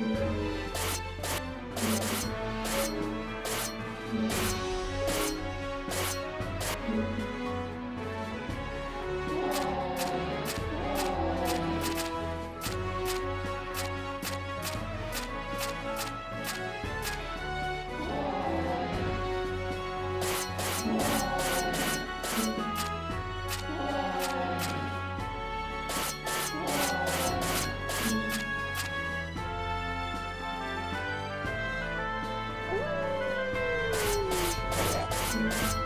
Yeah. Música